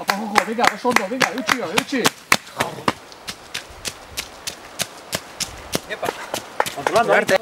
Ojo, venga, resondo, venga, eutxi, eutxi. Kontrolando, arte.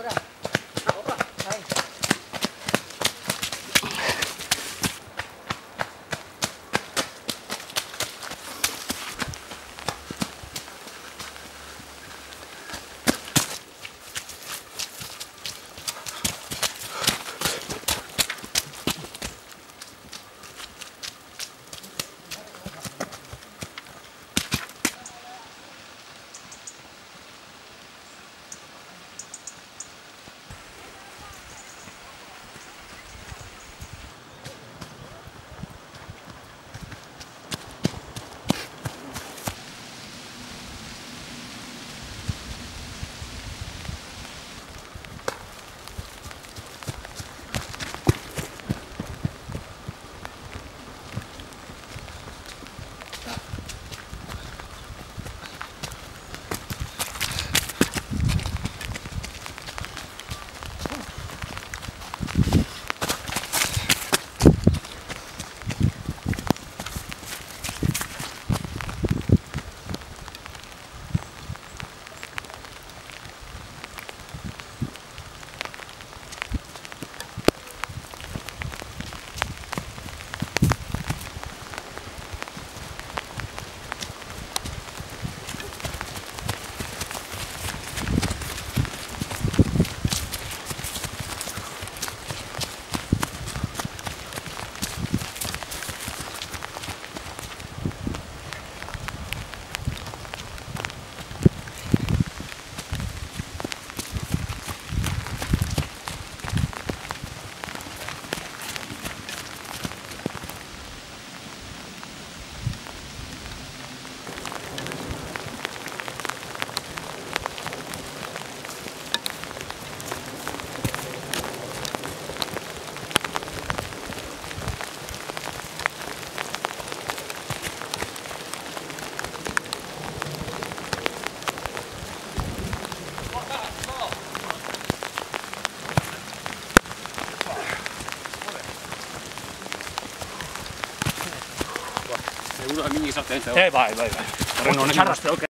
Uno a ainult. Ei, vai, vai, vai. On sarnaste, okei.